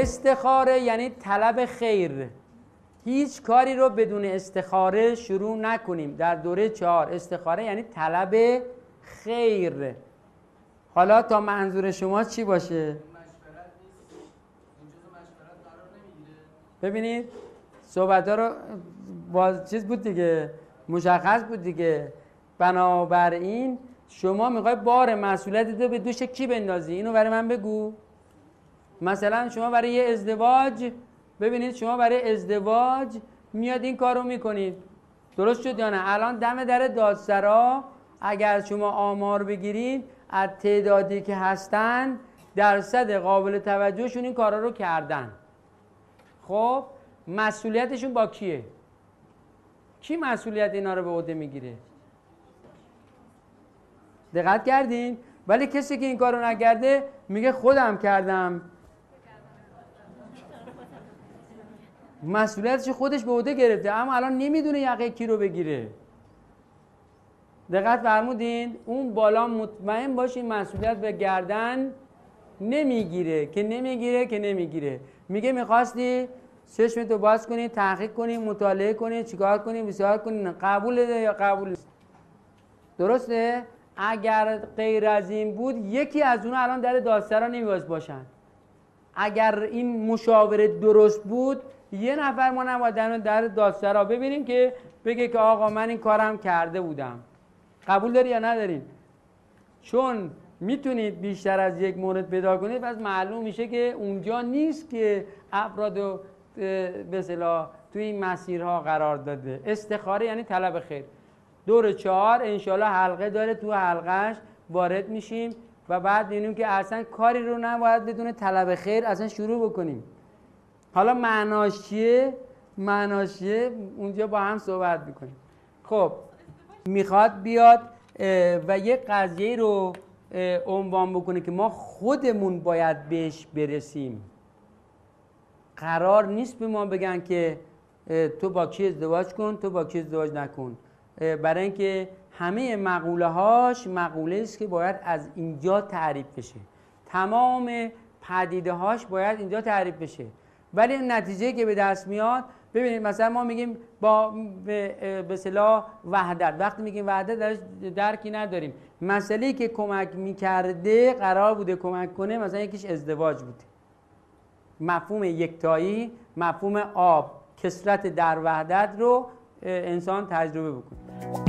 استخاره یعنی طلب خیر. هیچ کاری رو بدون استخاره شروع نکنیم. در دوره چهار استخاره یعنی طلب خیر. حالا تا منظور شما چی باشه؟ ببینید صحبت ها رو باز چیز بود دیگه مشخص بود دیگه. بنابراین شما می‌خوای بار مسئولیت رو به دوش کی بندازی؟ اینو برای من بگو. مثلا شما برای یه ازدواج ببینید شما برای ازدواج میاد این کار رو می‌کنید درست شد یا نه؟ الان دم در دادسرا اگر شما آمار بگیرید از تعدادی که هستن درصد قابل توجهشون این کارا رو کردن. خب مسئولیتشون با کیه؟ کی مسئولیت اینا رو به عهده می‌گیره؟ دقت کردین؟ ولی کسی که این کارو نکرده میگه خودم کردم. مسئولیتش خودش به عهده گرفته اما الان نمی‌دونه یقه کی رو بگیره. دقت فرمودین؟ اون بالا مطمئن باشین مسئولیت به گردن نمی‌گیره. که نمی‌گیره که نمی‌گیره. میگه می‌خواستی چشم تو باز کنی تحقیق کنی مطالعه کنی چیکار کنی بسیار کنی. قبول یا قبول درسته؟ اگر غیر از این بود یکی از اون الان در دادسرا نمیواز باشن. اگر این مشاوره درست بود یه نفر ما نباید در دادسرا ببینیم که بگه که آقا من این کارم کرده بودم. قبول داری یا نداریم چون می‌تونید بیشتر از یک مورد پیدا کنید پس معلوم میشه که اونجا نیست که افراد به اصطلاح توی این مسیرها قرار داده. استخاره یعنی طلب خیر. دور چهار انشالله حلقه داره تو حلقهش وارد میشیم و بعد می‌بینیم که اصلا کاری رو نباید بدون طلب خیر اصلا شروع بکنیم. حالا معناش چیه؟ معناش؟ اونجا با هم صحبت می‌کنیم. خب می‌خواد بیاد و یه قضیه رو عنوان بکنه که ما خودمون باید بهش برسیم. قرار نیست به ما بگن که تو با کی ازدواج کن تو با کی ازدواج نکن. برای اینکه همه مقوله هاش مقوله است که باید از اینجا تعریف بشه. تمام پدیده هاش باید اینجا تعریف بشه. ولی نتیجه که به دست میاد ببینید مثلا ما میگیم با به صلاح وحدت. وقتی میگیم وحدت درش درکی نداریم. مسئله که کمک می‌کرده قرار بوده کمک کنه مثلا یکیش ازدواج بوده مفهوم یکتایی مفهوم آب. کسرت در وحدت رو انسان تجربه بکنه.